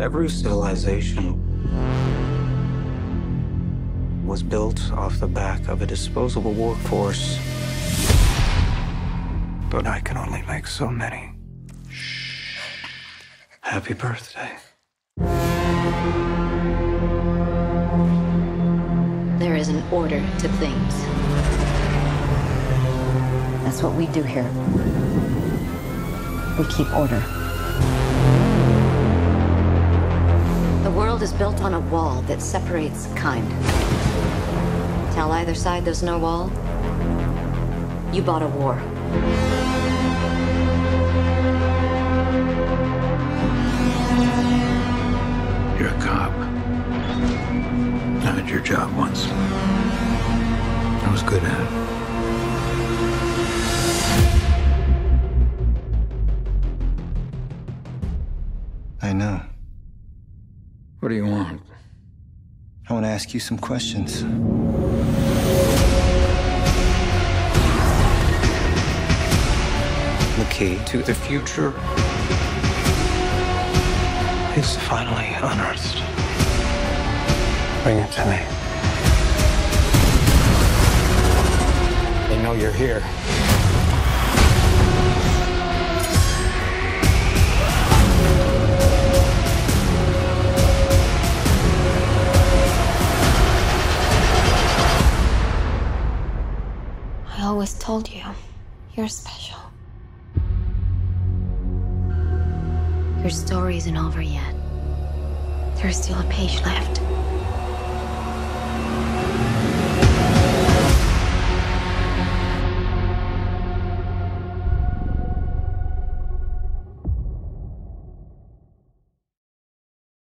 Every civilization was built off the back of a disposable workforce. But I can only make so many. Happy birthday. There is an order to things. That's what we do here. We keep order. Built on a wall that separates kind. Tell either side there's no wall, you bought a war. You're a cop. I had your job once. I was good at it. I know. What do you want? I want to ask you some questions. The key To the future is finally unearthed. Bring it to me. They know you're here. I always told you, you're special. Your story isn't over yet. There's still a page left.